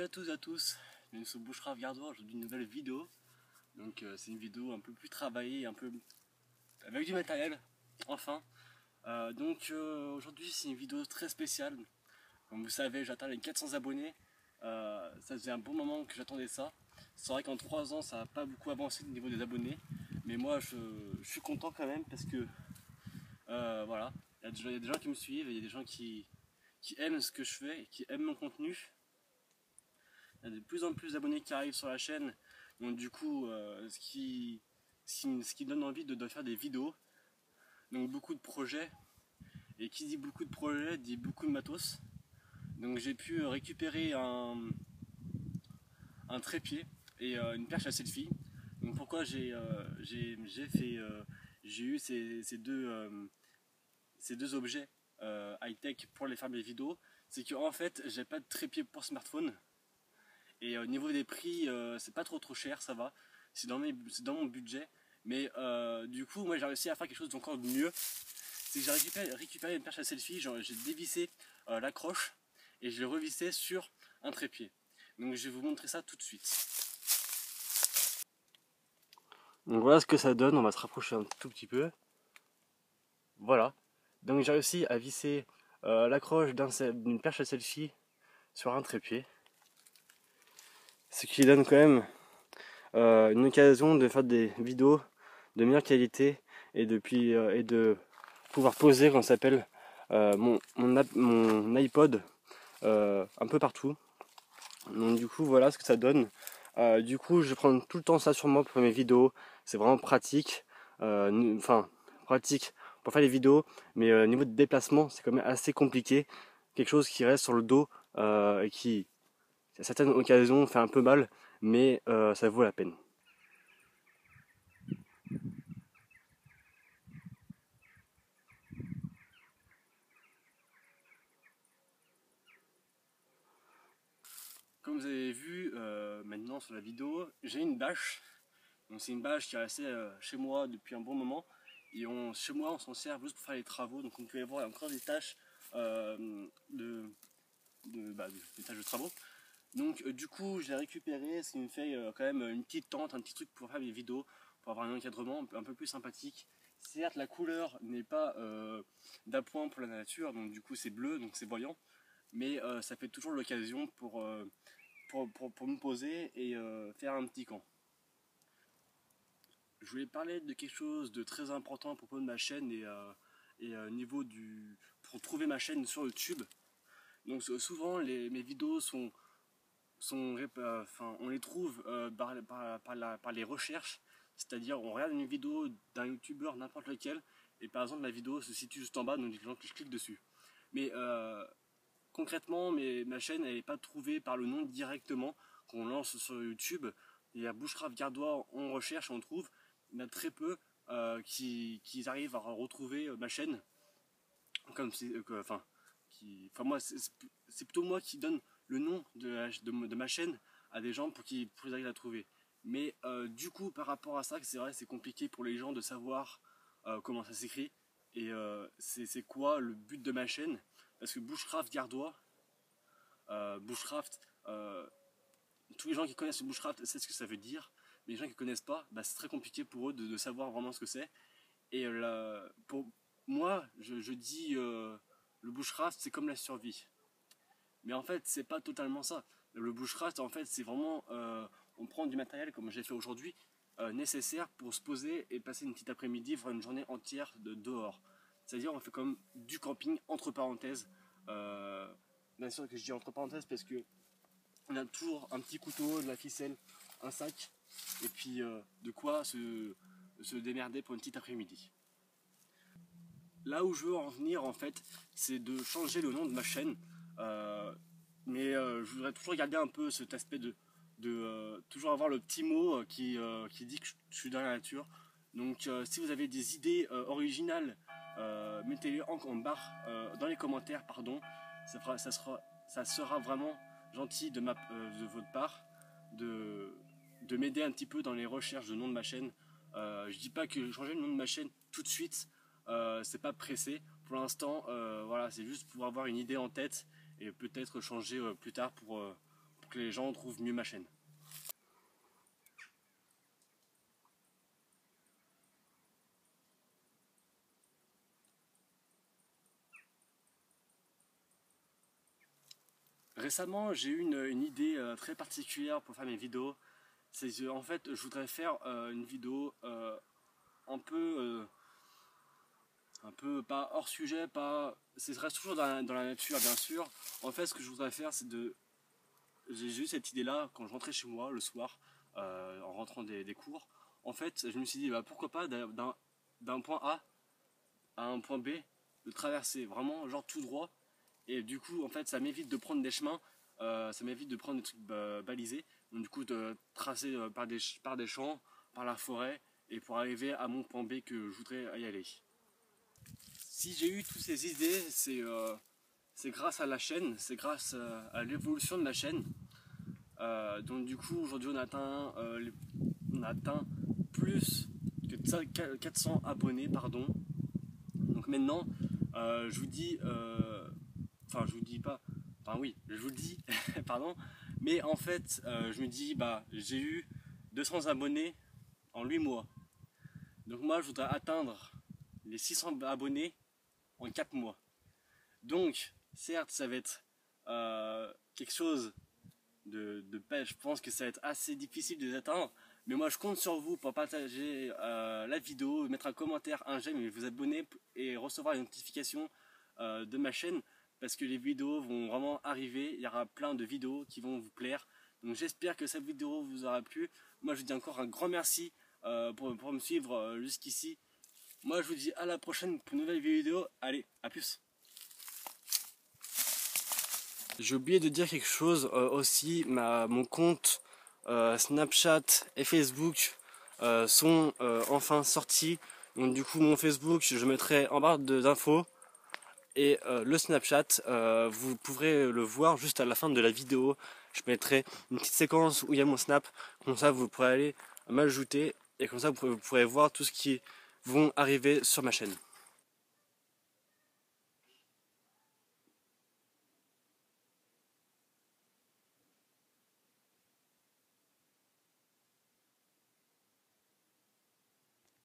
Salut à tous et à tous, bienvenue sur Boucherave Gardois, aujourd'hui une nouvelle vidéo. Donc euh, c'est une vidéo un peu plus travaillée, un peu avec du matériel, enfin. Euh, donc euh, aujourd'hui c'est une vidéo très spéciale. Comme vous savez j'atteins les 400 abonnés, ça faisait un bon moment que j'attendais ça. C'est vrai qu'en 3 ans ça n'a pas beaucoup avancé au niveau des abonnés, mais moi je, suis content quand même parce que voilà, il y, a des gens qui me suivent, il y a des gens qui, qui aiment ce que je fais, et qui aiment mon contenu. Il y a de plus en plus d'abonnés qui arrivent sur la chaîne. Donc du coup, euh, ce, qui, donne envie de, faire des vidéos. Donc beaucoup de projets. Et qui dit beaucoup de projets dit beaucoup de matos. Donc j'ai pu récupérer un, trépied et euh, une perche à selfie. Donc pourquoi j'ai euh, eu ces, deux, ces deux objets high-tech pour les faire mes vidéos, c'est qu'en en fait j'ai pas de trépied pour smartphone et au niveau des prix, euh, c'est pas trop trop cher, ça va. C'est dans, dans mon budget. Mais euh, du coup, moi j'ai réussi à faire quelque chose d'encore mieux. C'est que j'ai récupéré, une perche à selfie, j'ai dévissé euh, l'accroche et je l'ai revissé sur un trépied. Donc je vais vous montrer ça tout de suite. Donc voilà ce que ça donne, on va se rapprocher un tout petit peu. Voilà. Donc j'ai réussi à visser l'accroche d'une perche à selfie sur un trépied ce qui donne quand même euh, une occasion de faire des vidéos de meilleure qualité et, euh, et de pouvoir poser, quand s'appelle, euh, mon, mon, iPod un peu partout. Donc du coup voilà ce que ça donne. du coup je prends tout le temps ça sur moi pour mes vidéos. C'est vraiment pratique. Enfin pratique pour faire les vidéos, mais au niveau de déplacement c'est quand même assez compliqué. Quelque chose qui reste sur le dos et qui certaines occasions fait un peu mal, mais euh, ça vaut la peine. Comme vous avez vu euh, maintenant sur la vidéo, j'ai une bâche. c'est une bâche qui est restée euh, chez moi depuis un bon moment. Et chez moi, on s'en sert juste pour faire les travaux. Donc, vous pouvez voir, il y a encore des de, bah, des tâches de travaux. Donc euh, du coup j'ai récupéré, ce qui me fait euh, quand même une petite tente, un petit truc pour faire des vidéos, pour avoir un encadrement un peu, plus sympathique. Certes la couleur n'est pas euh, d'appoint pour la nature, donc du coup c'est bleu, donc c'est voyant, mais ça fait toujours l'occasion pour, pour, me poser et faire un petit camp. Je voulais parler de quelque chose de très important à propos de ma chaîne et, et au niveau du... pour trouver ma chaîne sur YouTube. Donc souvent mes vidéos sont euh, on les trouve euh, par, les recherches, c'est-à-dire on regarde une vidéo d'un youtubeur n'importe lequel, et par exemple la vidéo se situe juste en bas, donc je clique dessus. Mais euh, concrètement, ma chaîne n'est pas trouvée par le nom directement qu'on lance sur YouTube. Il y a Bushcraft Gardois, on recherche, on trouve. Il y en a très peu qui, arrivent à retrouver ma chaîne. Enfin, c'est plutôt moi qui donne le nom de, ma chaîne à des gens pour qu'ils puissent arriver à la trouver. Mais euh, du coup, par rapport à ça, c'est vrai, c'est compliqué pour les gens de savoir euh, comment ça s'écrit et euh, c'est quoi le but de ma chaîne? Parce que Bushcraft Gardois, Bushcraft, tous les gens qui connaissent Bushcraft savent ce que ça veut dire, mais les gens qui ne connaissent pas, bah, c'est très compliqué pour eux de, savoir vraiment ce que c'est. Et pour moi, je, je dis le Bushcraft, c'est comme la survie. Mais en fait, c'est pas totalement ça. Le bushcraft, en fait, c'est vraiment, euh, on prend du matériel comme j'ai fait aujourd'hui, euh, nécessaire pour se poser et passer une petite après-midi, voire une journée entière de dehors. C'est-à-dire, on fait comme du camping entre parenthèses. Euh, bien sûr que je dis entre parenthèses parce que on a toujours un petit couteau, de la ficelle, un sac, et puis de quoi se, se démerder pour une petite après-midi. Là où je veux en venir, en fait, c'est de changer le nom de ma chaîne. Euh, mais euh, je voudrais toujours garder un peu cet aspect de, euh, toujours avoir le petit mot qui, dit que je suis dans la nature. Donc si vous avez des idées originales, mettez-les en, barre dans les commentaires, pardon. Ça, sera, vraiment gentil de, votre part de, de m'aider un petit peu dans les recherches de nom de ma chaîne. je dis pas que changer le nom de ma chaîne tout de suite, c'est pas pressé. Pour l'instant, voilà, c'est juste pour avoir une idée en tête et peut-être changer euh, plus tard pour, euh, que les gens trouvent mieux ma chaîne. Récemment, j'ai eu une, idée euh, très particulière pour faire mes vidéos. C'est en fait, je voudrais faire une vidéo un peu, pas hors sujet, pas, ce reste toujours dans la, nature bien sûr. En fait, ce que je voudrais faire, c'est de, j'ai eu cette idée-là quand je rentrais chez moi le soir, en rentrant des, cours. En fait, je me suis dit, bah, pourquoi pas d'un point A à un point B, de traverser vraiment genre tout droit et du coup, en fait, ça m'évite de prendre des chemins, euh, ça m'évite de prendre des trucs balisés. Donc, du coup, de tracer euh, par, des, par des champs, par la forêt, et pour arriver à mon point B que je voudrais y aller. Si j'ai eu toutes ces idées, c'est euh, grâce à la chaîne, c'est grâce à l'évolution de la chaîne. donc du coup aujourd'hui on atteint on atteint plus que 400 abonnés pardon. Donc maintenant je vous dis enfin je vous dis pas, enfin oui, je vous dis, pardon, mais en fait euh, je me dis bah j'ai eu 200 abonnés en 8 mois. Donc moi je voudrais atteindre les 600 abonnés en 4 mois. Donc certes ça va être euh, quelque chose de, de je pense que ça va être assez difficile de les atteindre, mais moi je compte sur vous pour partager euh, la vidéo, mettre un commentaire, un j'aime et vous abonner et recevoir une notification de ma chaîne parce que les vidéos vont vraiment arriver. Il y aura plein de vidéos qui vont vous plaire. Donc j'espère que cette vidéo vous aura plu. Moi je vous dis encore un grand merci euh, pour, me suivre euh, jusqu'ici. Moi je vous dis à la prochaine pour une nouvelle vidéo. Allez, à plus. J'ai oublié de dire quelque chose euh, aussi. Ma, mon compte Snapchat et Facebook sont enfin sortis. Donc du coup mon Facebook je mettrai en barre d'infos et euh, le Snapchat, euh, vous pourrez le voir juste à la fin de la vidéo. Je mettrai une petite séquence où il y a mon Snap, comme ça vous pourrez aller m'ajouter et comme ça vous pourrez voir tout ce qui vont arriver sur ma chaîne.